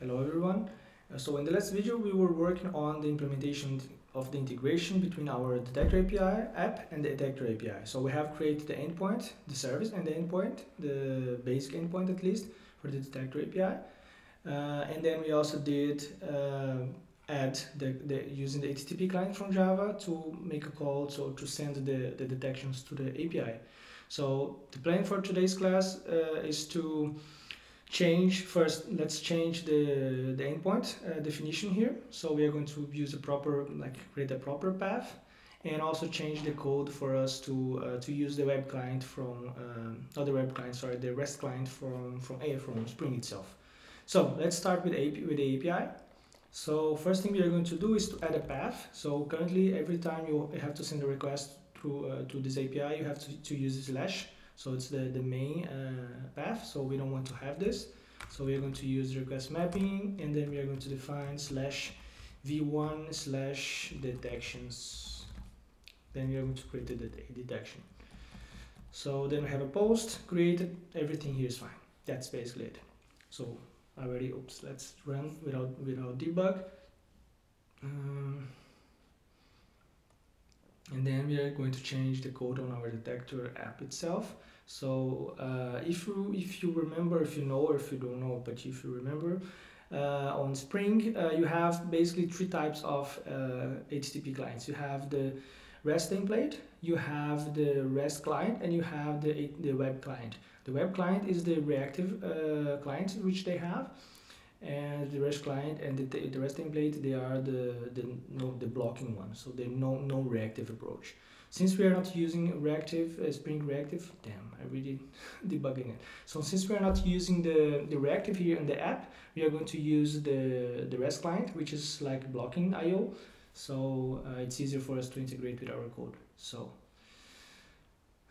Hello everyone. Uh, so in the last video we were working on the implementation of the integration between our detector API app and the detector API. So we have created the endpoint, the service and the endpoint, the basic endpoint at least for the detector API. Uh, and then we also did uh, add the, the using the HTTP client from Java to make a call so to send the, the detections to the API. So the plan for today's class uh, is to change first let's change the the endpoint uh, definition here. So we are going to use a proper like create a proper path and also change the code for us to uh, to use the web client from um, not the web client sorry the rest client from from a from spring itself. So let's start with AP, with the api so first thing we are going to do is to add a path. So currently every time you have to send a request through uh, to this api you have to, to use a slash so it's the, the main uh, path, so we don't want to have this. So we are going to use request mapping and then we are going to define slash v1 slash detections. Then we are going to create the detection. So then we have a post created, everything here is fine. That's basically it. So already, oops, let's run without, without debug. Um, and then we are going to change the code on our detector app itself so uh, if you if you remember if you know or if you don't know but if you remember uh, on Spring uh, you have basically three types of HTTP uh, clients. You have the REST template you have the REST client and you have the, the web client. The web client is the reactive uh, client which they have and the REST client and the, the REST template they are the the no the blocking one. So they no no reactive approach since we are not using reactive uh, spring reactive damn i really debugging it. So since we are not using the the reactive here in the app we are going to use the the rest client which is like blocking io so uh, it's easier for us to integrate with our code. So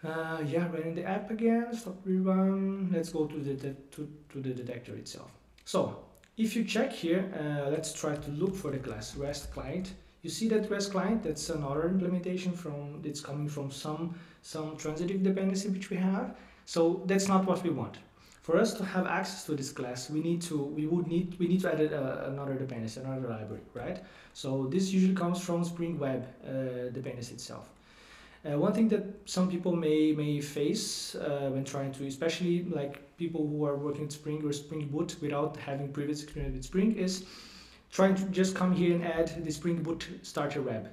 uh, yeah running the app again stop rerun. Let's go to the, to, to the detector itself. So if you check here, uh, let's try to look for the class REST client. You see that REST client, that's another implementation from, it's coming from some, some transitive dependency which we have. So that's not what we want. For us to have access to this class, we need to, we would need, we need to add a, another dependency, another library, right? So this usually comes from Spring Web uh, dependency itself. Uh, one thing that some people may may face uh, when trying to, especially like people who are working with Spring or Spring Boot without having previous experience with Spring, is trying to just come here and add the Spring Boot starter web,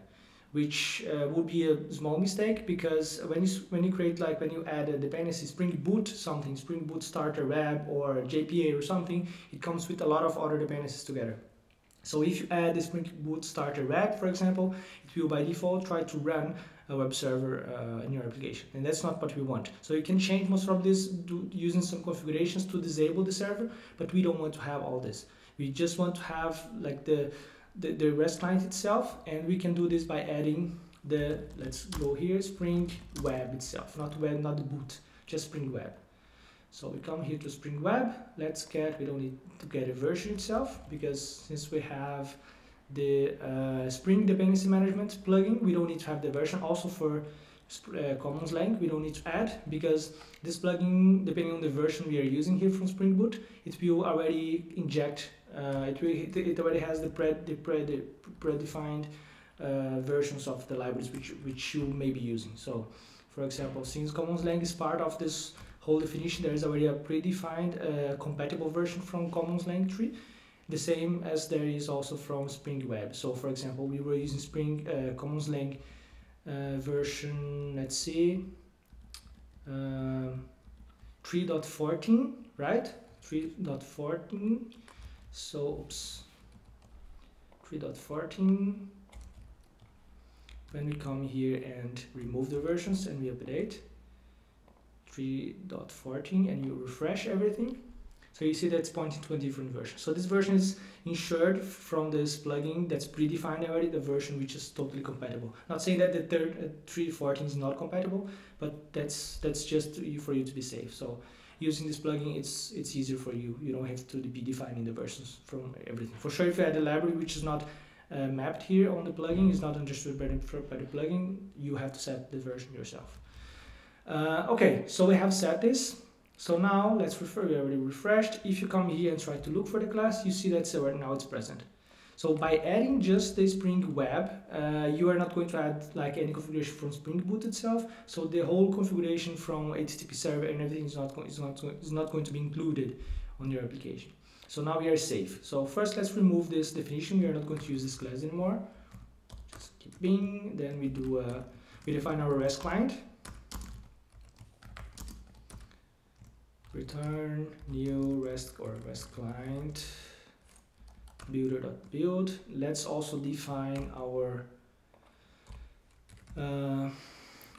which uh, would be a small mistake because when you when you create like when you add a dependency Spring Boot something, Spring Boot starter web or JPA or something, it comes with a lot of other dependencies together. So if you add the Spring Boot starter web, for example, it will by default try to run a web server uh, in your application and that's not what we want so you can change most of this using some configurations to disable the server but we don't want to have all this we just want to have like the the, the REST client itself and we can do this by adding the let's go here spring web itself. Not web not the boot just spring web. So we come here to spring web. Let's get we don't need to get a version itself because since we have the uh, Spring Dependency Management plugin, we don't need to have the version. Also for uh, Commons Lang, we don't need to add because this plugin, depending on the version we are using here from Spring Boot, it will already inject, uh, it, will, it already has the, pre, the, pre, uh, versions of the libraries which, which you may be using. So, for example, since Commons Lang is part of this whole definition, there is already a predefined uh, compatible version from Commons Lang 3 the same as there is also from Spring Web. So for example, we were using Spring uh, Commons Lang version, let's see, uh, 3.14, right? 3.14, so oops, 3.14. When we come here and remove the versions and we update 3.14 and you refresh everything, so you see that's pointing to a different version. So this version is ensured from this plugin that's predefined already, the version which is totally compatible. Not saying that the third uh, 3.14 is not compatible, but that's that's just for you to be safe. So using this plugin, it's it's easier for you. You don't have to be defining the versions from everything. For sure, if you add a library which is not uh, mapped here on the plugin, is not understood by the, by the plugin, you have to set the version yourself. Uh, okay, so we have set this So now let's refer, we already refreshed. If you come here and try to look for the class, you see that so now it's present. So by adding just the Spring Web, uh, you are not going to add like any configuration from Spring Boot itself. So the whole configuration from HTTP server and everything is not, is not, is not going to be included on your application. So now we are safe. So first let's remove this definition. We are not going to use this class anymore. Just keep being, then we do, uh, we define our REST client. Return new REST or REST client builder.build. Let's also define our uh,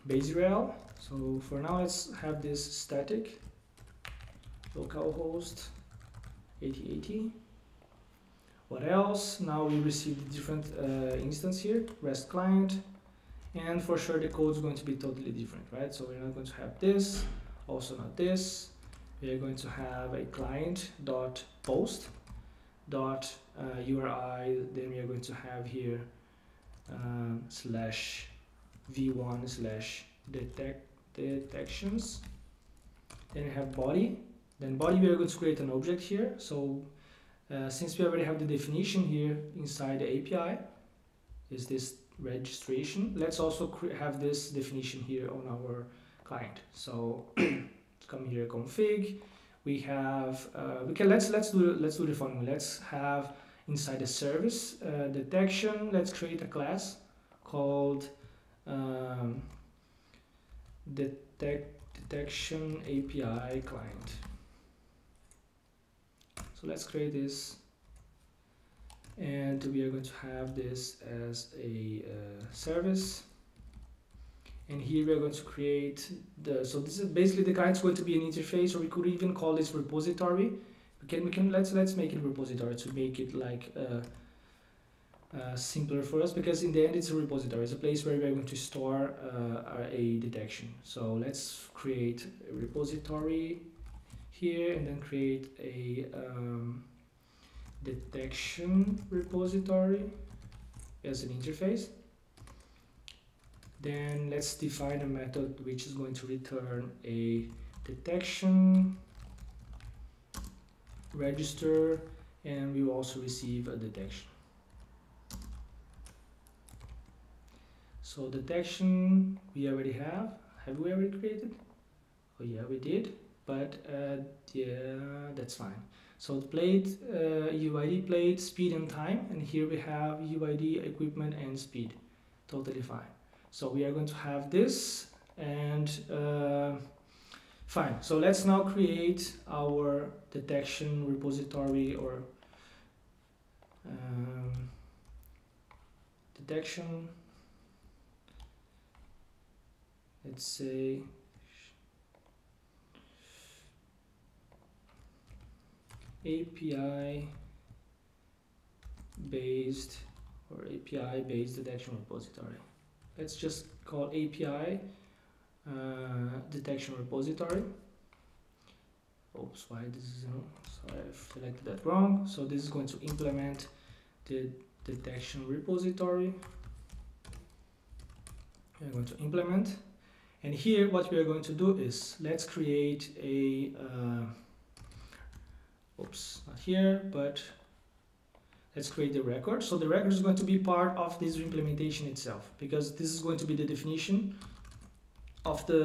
base URL. So for now, let's have this static localhost 8080. What else? Now we receive different uh, instance here, REST client, and for sure the code is going to be totally different, right? So we're not going to have this, also not this. We are going to have a client dot post dot uh, URI, then we are going to have here um, slash v1 slash detect detections. Then we have body. Then body we are going to create an object here. So uh, since we already have the definition here inside the API, is this registration. Let's also have this definition here on our client. So come here config. We have uh, we can let's let's do let's do the following. Let's have inside the service uh, detection, let's create a class called um, detect detection API client. So let's create this and we are going to have this as a uh, service and here we are going to create the so this is basically the is going to be an interface or we could even call this repository. We can we can let's let's make it repository to make it like uh, uh, simpler for us because in the end it's a repository. It's a place where we're going to store uh, a detection. So let's create a repository here and then create a um, detection repository as an interface then let's define a method which is going to return a detection register and we will also receive a detection. So detection we already have. Have we already created? Oh yeah, we did, but uh, yeah, that's fine. So plate, uh, UID plate, speed and time, and here we have UID equipment and speed, totally fine. So we are going to have this and uh, Fine, so let's now create our detection repository or um, detection, let's say API based or API based detection repository. Let's just call API uh, detection repository. Oops why this is no sorry I've selected that wrong. So this is going to implement the detection repository. We're going to implement. And here what we are going to do is let's create a uh, oops not here but let's create the record so the record is going to be part of this implementation itself because this is going to be the definition of the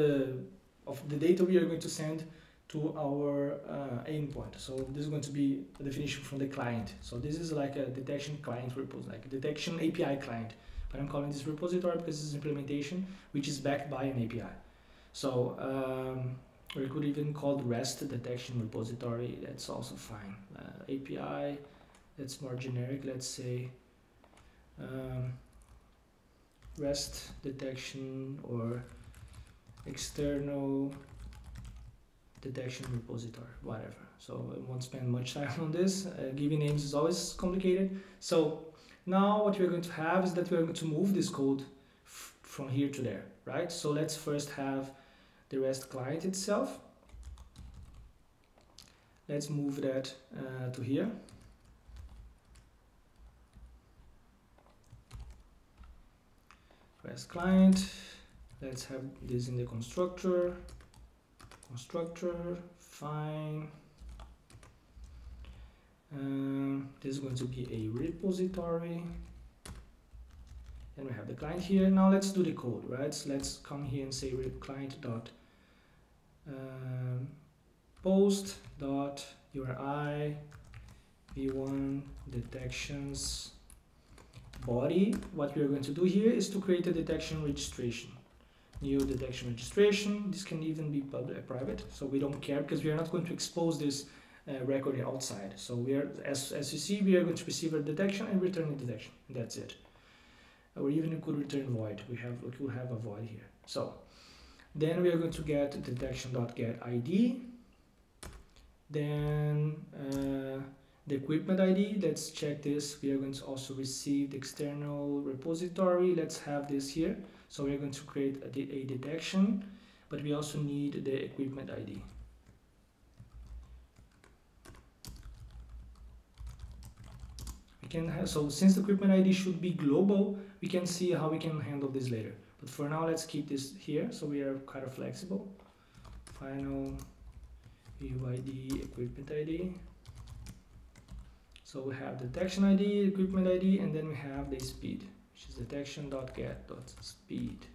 of the data we are going to send to our uh, endpoint. So this is going to be a definition from the client. So this is like a detection client repository, like a detection API client. But I'm calling this repository because it's implementation which is backed by an API. So um, we could even call the REST detection repository. That's also fine. Uh, API, that's more generic. Let's say um, REST detection or external detection repository, whatever. So I won't spend much time on this. Uh, giving names is always complicated. So now what we're going to have is that we're going to move this code from here to there, right? So let's first have the REST client itself. Let's move that uh, to here. Client let's have this in the constructor constructor fine. Um, this is going to be a repository. And we have the client here. Now let's do the code, right? So let's come here and say client dot um, post dot URI v1 detections body. What we are going to do here is to create a detection registration. New detection registration. This can even be public, private, so we don't care because we are not going to expose this uh, record outside. So we are, as, as you see, we are going to receive a detection and return a detection. That's it. Or even could return void. We have we could have a void here. So then we are going to get detection.get ID. Then uh, the equipment ID, let's check this. We are going to also receive the external repository. Let's have this here. So we're going to create a, a detection, but we also need the equipment ID. We can have, so since the equipment ID should be global, we can see how we can handle this later. But for now, let's keep this here, so we are kind of flexible. Final UID equipment ID. So we have detection ID, equipment ID, and then we have the speed, which is detection.get.speed.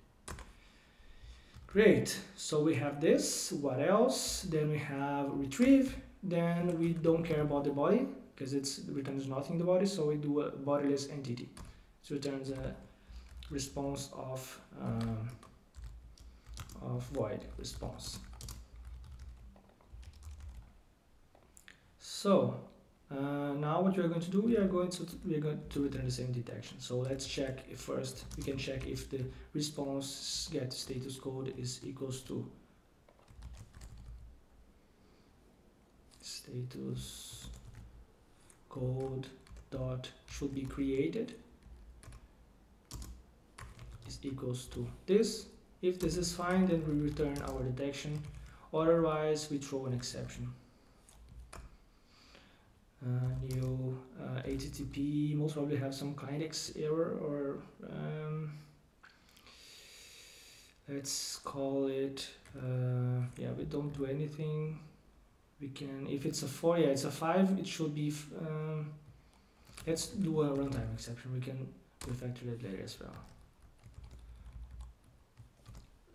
Great, so we have this, what else? Then we have retrieve, then we don't care about the body, because it returns nothing in the body, so we do a bodiless entity. It returns a response of um, of void response. So uh, now what we are going to do, we are going to we are going to return the same detection. So let's check if first we can check if the response get status code is equals to status code dot should be created is equals to this. If this is fine then we return our detection. Otherwise we throw an exception new uh, HTTP most probably have some X error or um, let's call it uh, yeah we don't do anything. We can if it's a 4 yeah it's a 5 it should be um, let's do a runtime exception. We can refactor that later as well.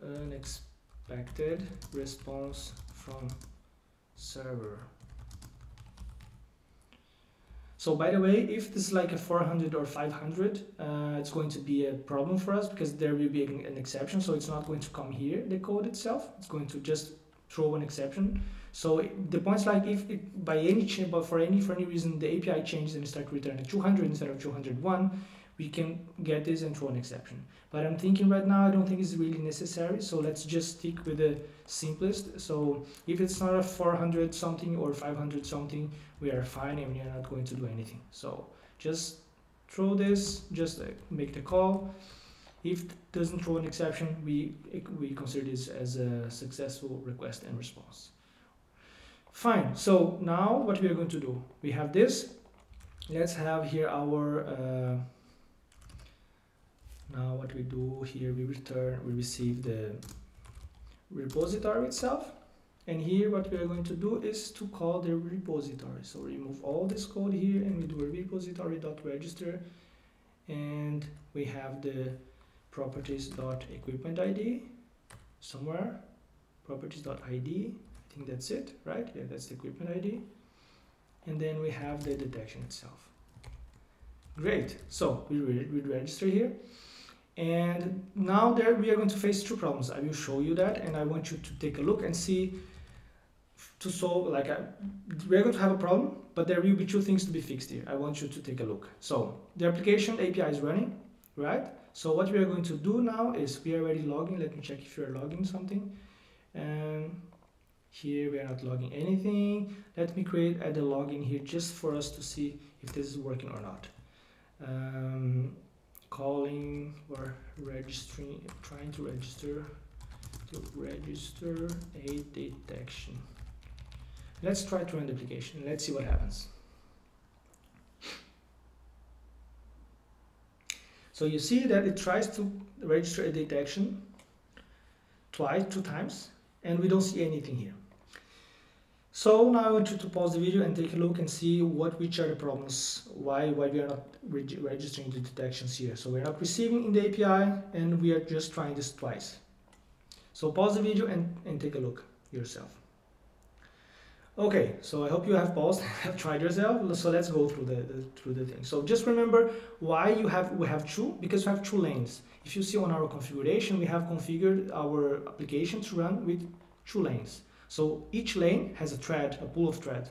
Unexpected response from server so by the way, if this is like a 400 or 500, uh, it's going to be a problem for us because there will be an, exception. So it's not going to come here, the code itself. It's going to just throw an exception. So the point's like if it, by any but for any for any reason the API changes and start returning 200 instead of 201, we can get this and throw an exception. But I'm thinking right now I don't think it's really necessary. So let's just stick with the simplest. So if it's not a 400 something or 500 something, we are fine and we are not going to do anything. So just throw this, just uh, make the call. If it doesn't throw an exception, we, we consider this as a successful request and response. Fine, so now what we are going to do, we have this. Let's have here our, uh, now what we do here, we return, we receive the repository itself. And here what we are going to do is to call the repository. So remove all this code here and we do a repository.register and we have the properties.equipment ID somewhere, properties.id I think that's it, right? Yeah, that's the equipment ID. And then we have the detection itself. Great, so we, re we register here. And now there we are going to face two problems. I will show you that and I want you to take a look and see to solve like a, we're going to have a problem but there will be two things to be fixed here. I want you to take a look. So the application api is running right? So what we are going to do now is we are already logging. Let me check if you're logging something. And here we are not logging anything. Let me create a login here just for us to see if this is working or not. Um, calling or registering trying to register to register a detection. Let's try to run the application. Let's see what happens. So you see that it tries to register a detection twice two times and we don't see anything here So now I want you to pause the video and take a look and see what which are the problems, why, why we are not reg registering the detections here. So we're not receiving in the API and we are just trying this twice. So pause the video and, and take a look yourself. Okay, so I hope you have paused, have tried yourself. So let's go through the, the, through the thing. So just remember why you have we have two because we have two lanes. If you see on our configuration, we have configured our application to run with two lanes. So each lane has a thread, a pool of thread,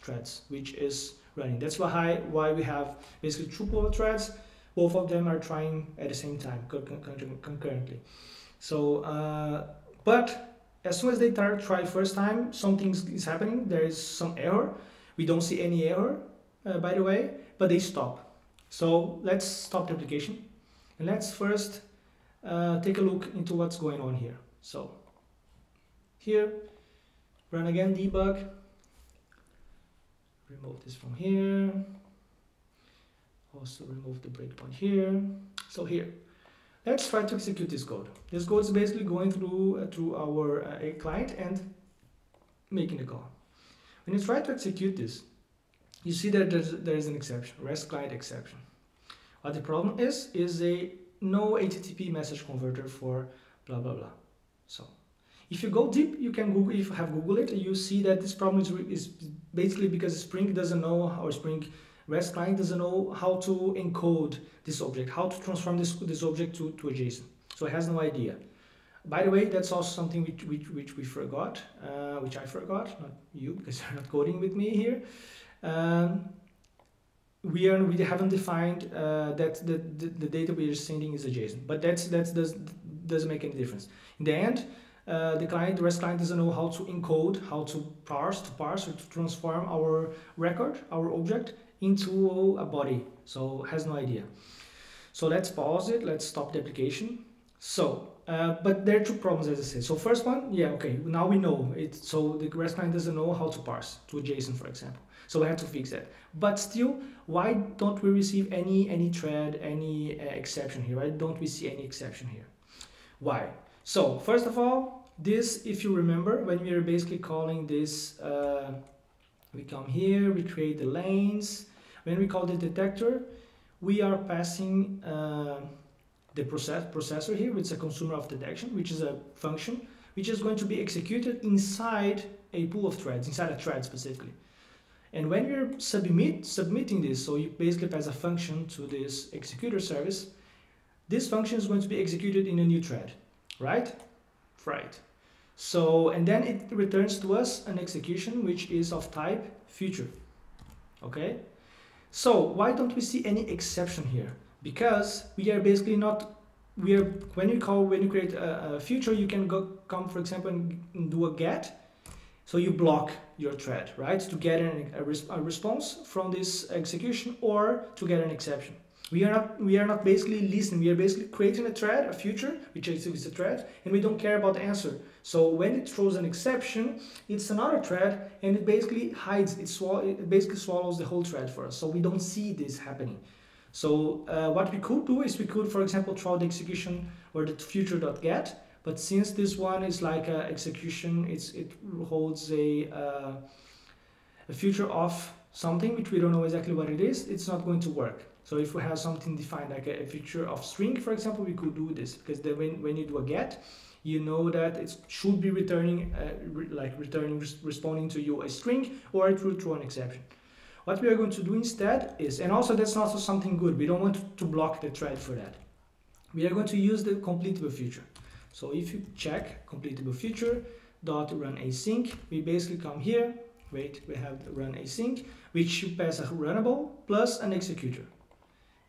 threads, which is running. That's why why we have basically two pool of threads. Both of them are trying at the same time concurrently. So, uh, but as soon as they try first time, something is happening. There is some error. We don't see any error, uh, by the way, but they stop. So let's stop the application. And let's first uh, take a look into what's going on here. So here, run again debug. Remove this from here. Also remove the breakpoint here. So here, Let's try to execute this code. This code is basically going through uh, through our uh, a client and making the call. When you try to execute this, you see that there's, there is an exception, REST client exception. What the problem is, is a no HTTP message converter for blah, blah, blah. So if you go deep, you can Google, if you have Google it, you see that this problem is, is basically because Spring doesn't know, or Spring REST client doesn't know how to encode this object, how to transform this, this object to, to a JSON. So it has no idea. By the way, that's also something which, which, which we forgot, uh, which I forgot, not you, because you're not coding with me here. Um, we are we haven't defined uh, that the, the, the, data we are sending is a JSON, but that's that does doesn't make any difference. In the end, uh, the client, the REST client doesn't know how to encode, how to parse, to parse or to transform our record, our object into a body. So has no idea. So let's pause it. Let's stop the application. So uh, but there are two problems as I said. So first one yeah okay now we know. It so the REST client doesn't know how to parse to JSON for example. So we have to fix that. But still why don't we receive any any thread any uh, exception here? Why don't we see any exception here? Why so first of all this if you remember when we are basically calling this uh, we come here we create the lanes when we call the detector, we are passing uh, the process processor here, which is a consumer of detection, which is a function, which is going to be executed inside a pool of threads, inside a thread specifically. And when you're submit, submitting this, so you basically pass a function to this executor service, this function is going to be executed in a new thread, right? Right. So, and then it returns to us an execution which is of type future, okay? So why don't we see any exception here? Because we are basically not, we are, when you call, when you create a, a future, you can go come, for example, and do a get. So you block your thread, right? To get an, a, a response from this execution or to get an exception. We are not we are not basically listening. We are basically creating a thread, a future, which is a thread, and we don't care about the answer. So when it throws an exception, it's another thread, and it basically hides. It, it basically swallows the whole thread for us. So we don't see this happening. So uh, what we could do is we could, for example, throw the execution or the future.get. But since this one is like a execution, it's it holds a uh, a future of something which we don't know exactly what it is. It's not going to work. So if we have something defined like a, future of string, for example, we could do this because then when, when you do a get, you know that it should be returning, uh, re like returning, res responding to you a string or it will throw an exception. What we are going to do instead is, and also that's also something good, we don't want to block the thread for that. We are going to use the completable future. So if you check completable future dot run async, we basically come here, wait, we have run async, which should pass a runnable plus an executor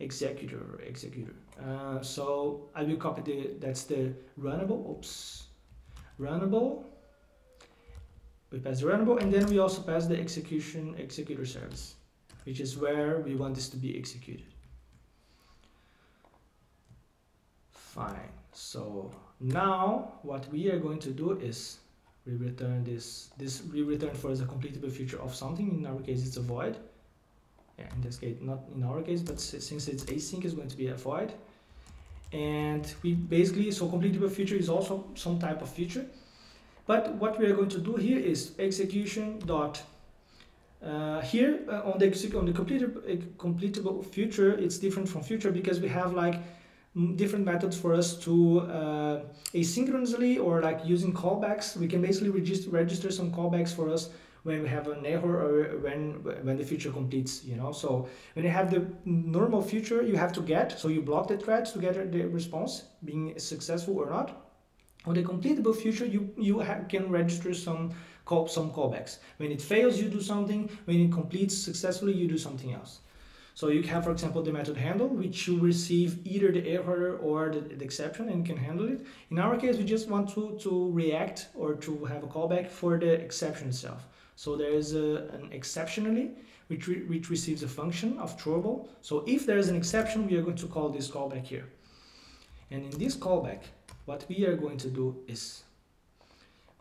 executor executor. Uh, so I will copy the that's the runnable oops runnable we pass the runnable and then we also pass the execution executor service which is where we want this to be executed. Fine so now what we are going to do is we return this this we return for the completable future of something. In our case it's a void yeah, in this case, not in our case, but since it's async, is going to be a void. And we basically, so completable future is also some type of feature. But what we are going to do here is execution dot uh, here uh, on the on the completable, uh, completable future, it's different from future because we have like different methods for us to uh, asynchronously or like using callbacks. We can basically register register some callbacks for us when we have an error or uh, when when the future completes. You know, so when you have the normal future, you have to get so you block the thread to get the response being successful or not. On the completable future, you you can register some call some callbacks. When it fails, you do something. When it completes successfully, you do something else. So you have, for example, the method handle, which you receive either the error or the, the, exception and can handle it. In our case, we just want to, to react or to have a callback for the exception itself. So there is a, an exceptionally, which, re, which receives a function of throwable. So if there is an exception, we are going to call this callback here. And in this callback, what we are going to do is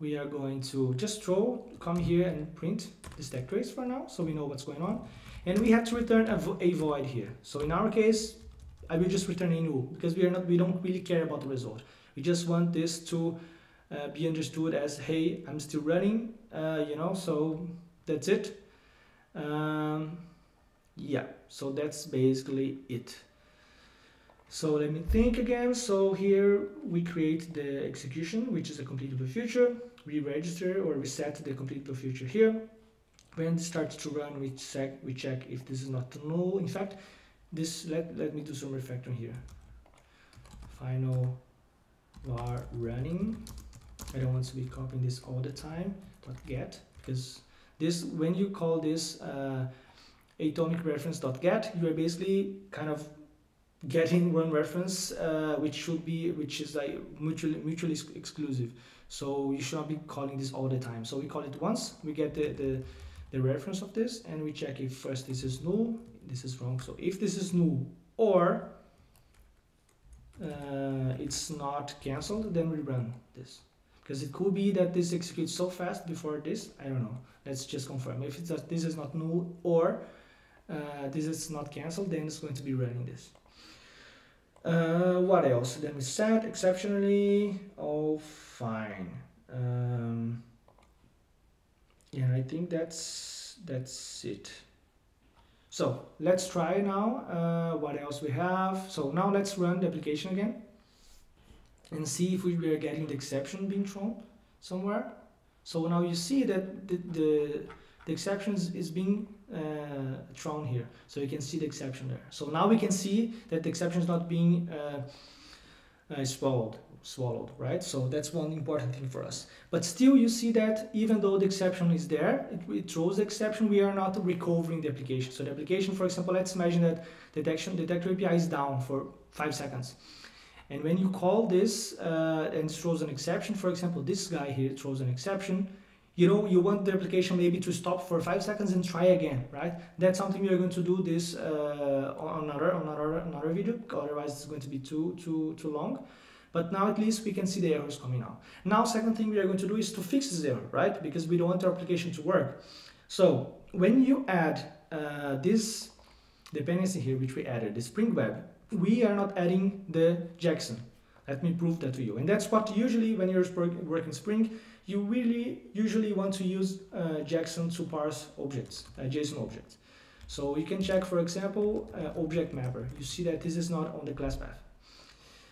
we are going to just throw, come here and print the stack trace for now, so we know what's going on. And we have to return a, vo a void here. So in our case, I will just return a null because we are not, we don't really care about the result. We just want this to uh, be understood as, hey, I'm still running, uh, you know, so that's it. Um, yeah, so that's basically it. So let me think again. So here we create the execution, which is a completable future. We register or we set the completable future here. When it starts to run, we check, we check if this is not null. In fact, this let, let me do some refactoring here. Final var running. I don't want to be copying this all the time, but get, because this when you call this uh, atomic reference dot get, you are basically kind of getting one reference uh, which should be which is like mutually mutually exclusive. So you should not be calling this all the time. So we call it once we get the, the the reference of this and we check if first this is null this is wrong. So if this is null or uh, it's not cancelled then we run this because it could be that this executes so fast before this i don't know let's just confirm if it's this is not null or uh, this is not cancelled then it's going to be running this uh, what else? Then we set exceptionally. Oh, fine. Um, yeah, I think that's that's it. So let's try now. Uh, what else we have? So now let's run the application again and see if we are getting the exception being thrown somewhere. So now you see that the, the, the exceptions is being uh, thrown here. So you can see the exception there. So now we can see that the exception is not being uh, uh, swallowed, swallowed, right? So that's one important thing for us. But still you see that even though the exception is there, it, it throws the exception, we are not recovering the application. So the application, for example, let's imagine that detection detector API is down for five seconds. And when you call this uh, and throws an exception, for example, this guy here throws an exception, you know you want the application maybe to stop for five seconds and try again right? That's something we are going to do this uh, on another on another another video otherwise it's going to be too too too long. But now at least we can see the errors coming out. Now second thing we are going to do is to fix this error right? Because we don't want our application to work. So when you add uh, this dependency here which we added the spring web we are not adding the jackson let me prove that to you and that's what usually when you're working spring you really usually want to use uh, Jackson to parse objects, uh, JSON objects. So you can check, for example, uh, object mapper. You see that this is not on the class path.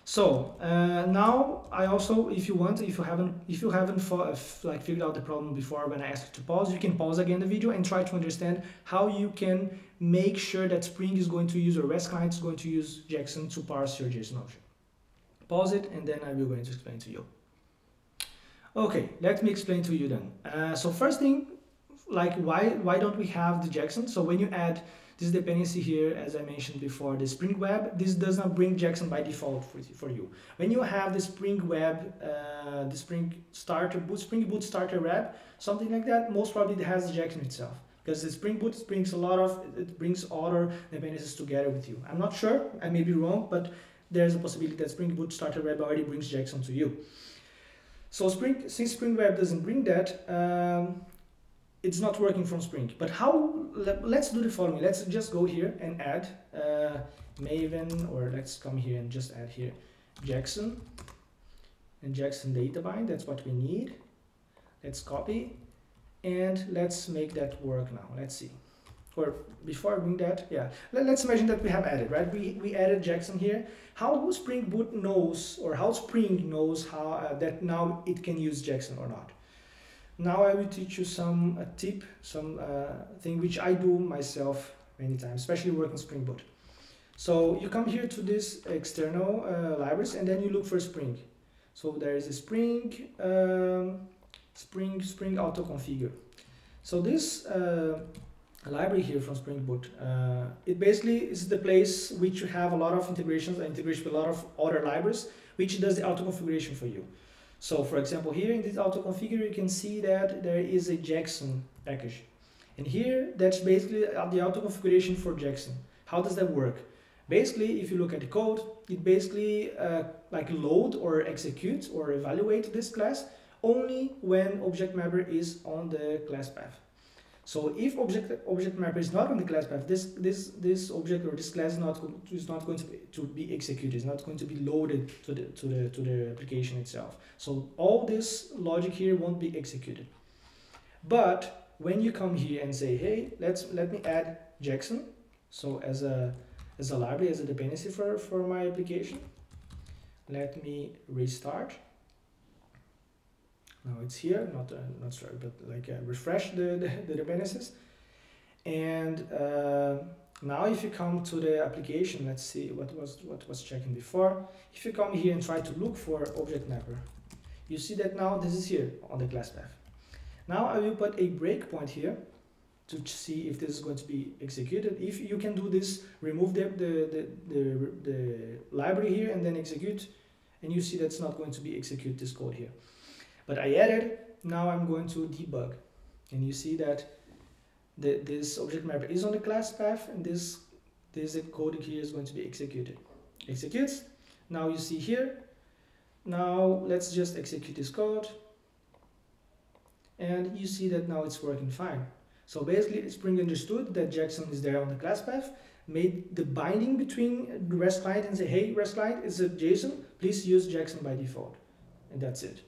So uh, now I also, if you want, if you haven't, if you haven't for like figured out the problem before when I asked you to pause, you can pause again the video and try to understand how you can make sure that Spring is going to use or REST client is going to use Jackson to parse your JSON object. Pause it and then I will going to explain to you. Okay, let me explain to you then. Uh, so first thing, like why why don't we have the Jackson? So when you add this dependency here, as I mentioned before, the Spring Web, this does not bring Jackson by default for, you. When you have the Spring Web, uh, the Spring Starter, boot, Spring Boot Starter Web, something like that, most probably it has Jackson itself. Because the Spring Boot brings a lot of, it brings other dependencies together with you. I'm not sure, I may be wrong, but there's a possibility that Spring Boot Starter Web already brings Jackson to you. So Spring, since Spring Web doesn't bring that, um, it's not working from Spring. But how, let, us do the following. Let's just go here and add uh, Maven, or let's come here and just add here Jackson and Jackson data bind. That's what we need. let's copy and let's make that work now. Let's see. Or before doing that, yeah, Let, us imagine that we have added, right? We, we added Jackson here. How Spring Boot knows, or how Spring knows how uh, that now it can use Jackson or not. Now I will teach you some a tip, some uh, thing which I do myself many times, especially working Spring Boot. So you come here to this external uh, libraries and then you look for Spring. So there is a Spring, um, Spring, Spring Auto Configure. So this uh, library here from Spring Boot, uh, it basically is the place which you have a lot of integrations, and integration with a lot of other libraries, which does the auto configuration for you. So for example, here in this auto configure, you can see that there is a Jackson package. And here, that's basically the auto configuration for Jackson. How does that work? Basically, if you look at the code, it basically uh, like load or execute or evaluate this class only when object mapper is on the class path. So if object object mapper is not on the class path, this this this object or this class is not is not going to be, to be executed. It's not going to be loaded to the to the to the application itself. So all this logic here won't be executed. But when you come here and say, hey, let's let me add Jackson, so as a as a library as a dependency for for my application, let me restart now it's here not uh, not sorry but like uh, refresh the, the, dependencies. And uh, now if you come to the application let's see what was what was checking before. If you come here and try to look for object mapper you see that now this is here on the class path. Now I will put a breakpoint here to see if this is going to be executed. If you can do this remove the the, the, the, the library here and then execute and you see that's not going to be execute this code here but I added, now I'm going to debug. And you see that the, this object mapper is on the class path and this, this code here is going to be executed. Executes. Now you see here. Now let's just execute this code. And you see that now it's working fine. So basically Spring understood that Jackson is there on the class path, made the binding between the REST client and say, hey, REST client is a JSON, please use Jackson by default. And that's it.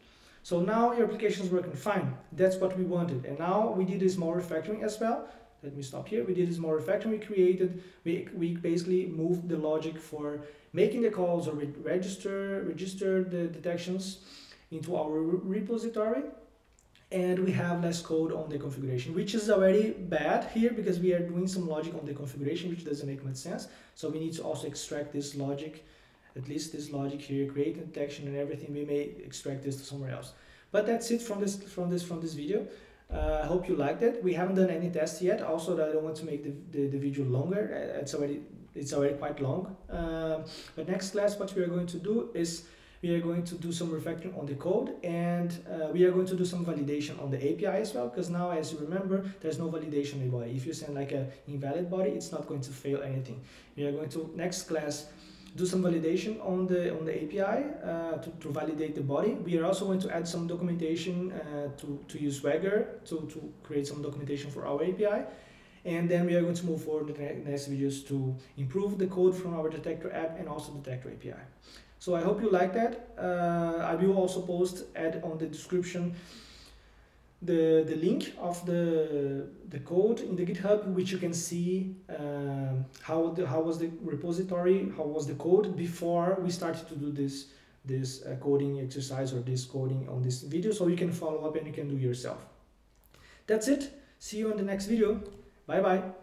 So now your application is working fine. That's what we wanted. And now we did this more refactoring as well. Let me stop here. We did this more refactoring. We created, we, we basically moved the logic for making the calls or re register, register the detections into our repository. And we have less code on the configuration, which is already bad here because we are doing some logic on the configuration, which doesn't make much sense. So we need to also extract this logic at least this logic here, create a detection and everything, we may extract this to somewhere else. But that's it from this from this from this video. Uh, I hope you liked it. We haven't done any tests yet. Also, I don't want to make the, the, the video longer. Uh, it's already it's already quite long. Um, but next class, what we are going to do is we are going to do some refactoring on the code and uh, we are going to do some validation on the API as well because now as you remember there's no validation in body if you send like a invalid body it's not going to fail anything we are going to next class do some validation on the on the API uh, to, to validate the body. We are also going to add some documentation uh, to, to use Swagger to, to create some documentation for our API. And then we are going to move forward in the next videos to improve the code from our detector app and also detector API. So I hope you like that. Uh, I will also post add on the description the, the link of the, the code in the GitHub, which you can see um, how, the, how was the repository, how was the code before we started to do this, this uh, coding exercise or this coding on this video, so you can follow up and you can do yourself. That's it. See you in the next video. Bye bye.